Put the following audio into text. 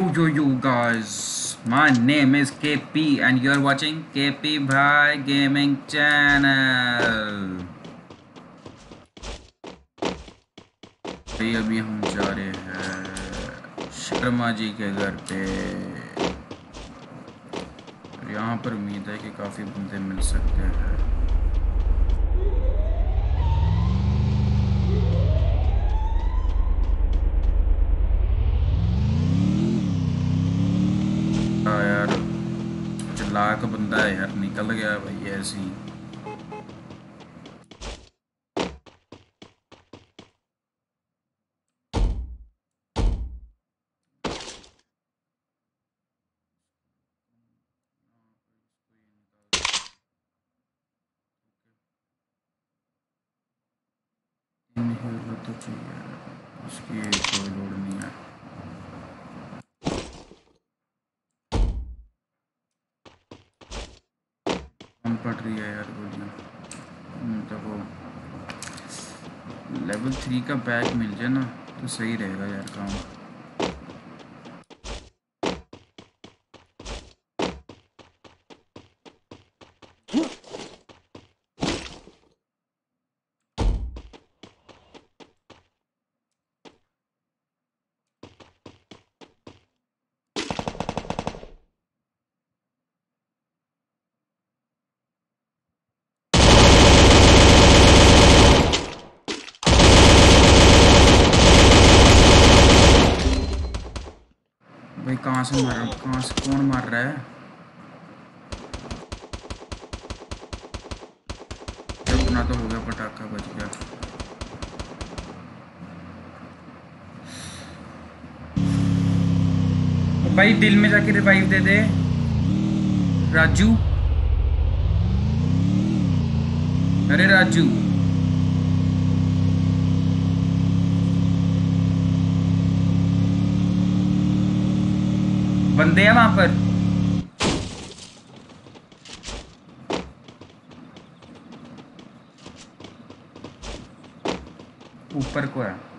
Yo yo guys, my name is KP and you're watching KP Bhai Gaming Channel. भाई अभी हम जा रहे हैं शर्मा जी के घर पे और यहाँ पर उम्मीद है कि काफ़ी बंदे मिल सकते हैं हाँ लाख बंदा है यार, निकल गया भाई ऐसे तो चाहिए उसकी कोई लोड नहीं है। हम पढ़ रही है यार गोलियाँ वो लेवल थ्री का बैग मिल जाए ना तो सही रहेगा यार काम। भाई कहाँ से मार? कहाँ से कौन मार रहा है? अपना तो हो गया पटाखा बच गया। भाई दिल में जाके रिवाइव दे दे। राजू। अरे राजू। बंदे हैं वहाँ पर। ऊपर को है।